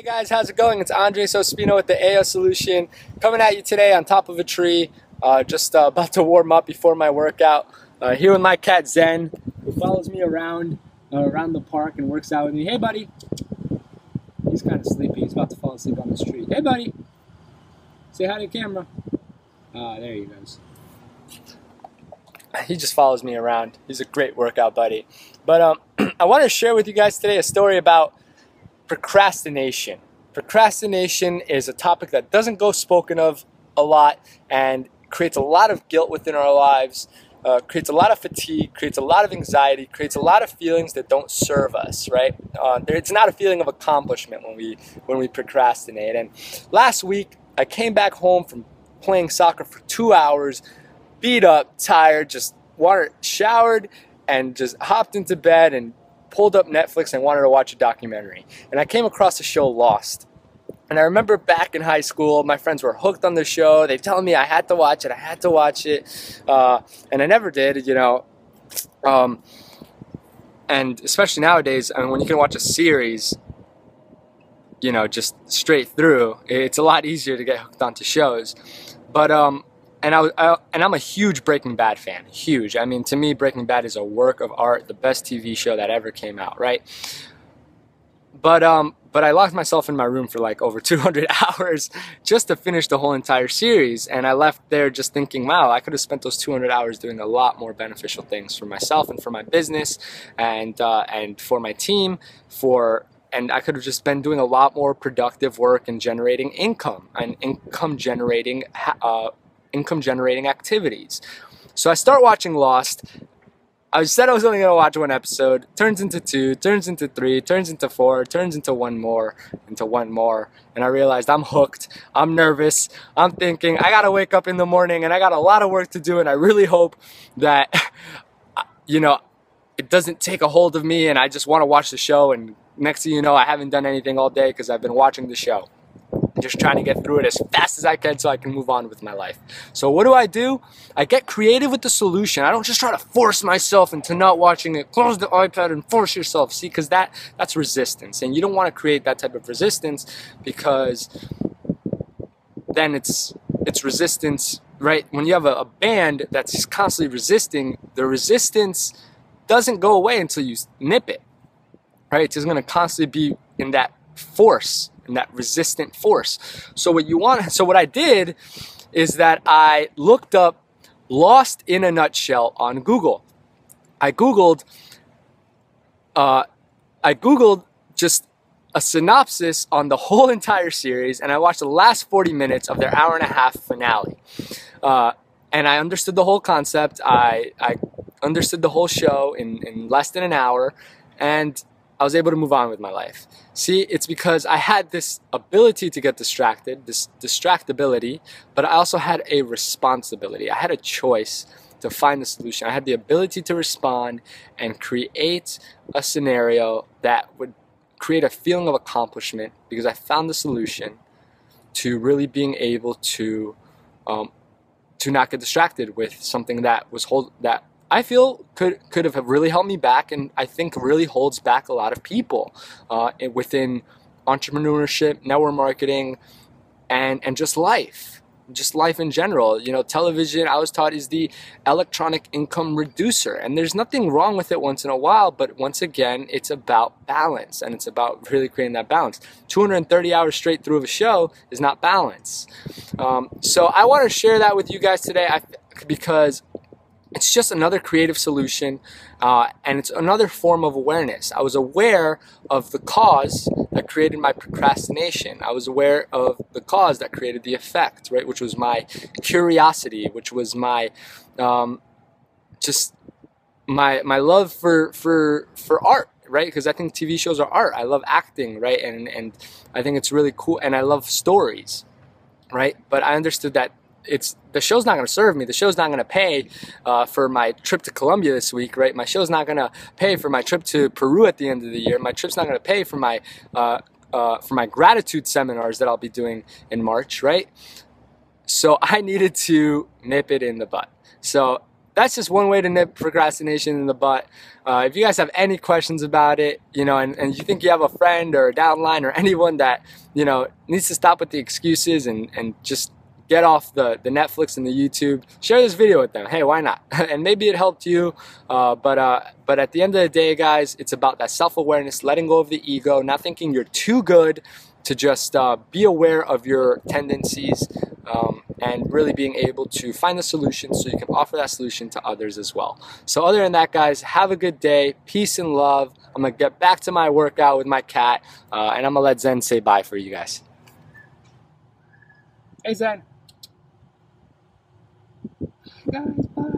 Hey guys, how's it going? It's Andres Ospina with the AO Solution coming at you today on top of a tree. Uh, just uh, about to warm up before my workout. Uh, here with my cat Zen, who follows me around uh, around the park and works out with me. Hey buddy! He's kind of sleepy. He's about to fall asleep on this tree. Hey buddy! Say hi to the camera. Ah, there he goes. He just follows me around. He's a great workout buddy. But um, I want to share with you guys today a story about procrastination. Procrastination is a topic that doesn't go spoken of a lot and creates a lot of guilt within our lives, uh, creates a lot of fatigue, creates a lot of anxiety, creates a lot of feelings that don't serve us. Right? Uh, it's not a feeling of accomplishment when we when we procrastinate. And last week I came back home from playing soccer for two hours, beat up, tired, just water showered and just hopped into bed and pulled up Netflix and wanted to watch a documentary. And I came across the show Lost. And I remember back in high school, my friends were hooked on the show. They telling me I had to watch it, I had to watch it. Uh, and I never did, you know. Um, and especially nowadays, I mean, when you can watch a series, you know, just straight through, it's a lot easier to get hooked onto shows. But um, and I, I, and I'm a huge Breaking Bad fan, huge. I mean, to me, Breaking Bad is a work of art, the best TV show that ever came out, right? But um, but I locked myself in my room for like over 200 hours just to finish the whole entire series, and I left there just thinking, wow, I could have spent those 200 hours doing a lot more beneficial things for myself and for my business, and uh, and for my team, for and I could have just been doing a lot more productive work and generating income and income generating uh, income generating activities. So I start watching Lost. I said I was only going to watch one episode, turns into two, turns into three, turns into four, turns into one more, into one more. And I realized I'm hooked. I'm nervous. I'm thinking I got to wake up in the morning and I got a lot of work to do. And I really hope that, you know, it doesn't take a hold of me and I just want to watch the show. And next thing you know, I haven't done anything all day because I've been watching the show just trying to get through it as fast as I can so I can move on with my life. So what do I do? I get creative with the solution. I don't just try to force myself into not watching it. Close the iPad and force yourself. See, because that that's resistance, and you don't want to create that type of resistance because then it's it's resistance, right? When you have a, a band that's constantly resisting, the resistance doesn't go away until you nip it, right? It's just going to constantly be in that force and that resistant force. So what you want, so what I did is that I looked up Lost in a Nutshell on Google. I Googled, uh, I Googled just a synopsis on the whole entire series and I watched the last 40 minutes of their hour and a half finale. Uh, and I understood the whole concept. I, I understood the whole show in, in less than an hour. And I was able to move on with my life. See, it's because I had this ability to get distracted, this distractibility, but I also had a responsibility. I had a choice to find the solution. I had the ability to respond and create a scenario that would create a feeling of accomplishment because I found the solution to really being able to um, to not get distracted with something that was hold that I feel could could have really helped me back, and I think really holds back a lot of people uh, within entrepreneurship, network marketing, and and just life, just life in general. You know, television I was taught is the electronic income reducer, and there's nothing wrong with it once in a while, but once again, it's about balance, and it's about really creating that balance. 230 hours straight through of a show is not balance. Um, so I want to share that with you guys today, I, because it's just another creative solution uh, and it's another form of awareness. I was aware of the cause that created my procrastination. I was aware of the cause that created the effect, right? Which was my curiosity, which was my um, just my my love for for for art right because i think tv shows are art i love acting right and and i think it's really cool and i love stories right but i understood that it's the show's not going to serve me. The show's not going to pay uh, for my trip to Colombia this week, right? My show's not going to pay for my trip to Peru at the end of the year. My trip's not going to pay for my uh, uh, for my gratitude seminars that I'll be doing in March, right? So I needed to nip it in the butt. So that's just one way to nip procrastination in the butt. Uh, if you guys have any questions about it, you know, and, and you think you have a friend or a downline or anyone that, you know, needs to stop with the excuses and, and just get off the, the Netflix and the YouTube, share this video with them. Hey, why not? and maybe it helped you. Uh, but uh, but at the end of the day, guys, it's about that self-awareness, letting go of the ego, not thinking you're too good to just uh, be aware of your tendencies um, and really being able to find the solution so you can offer that solution to others as well. So other than that, guys, have a good day. Peace and love. I'm going to get back to my workout with my cat, uh, and I'm going to let Zen say bye for you guys. Hey, Zen. Guys, bye.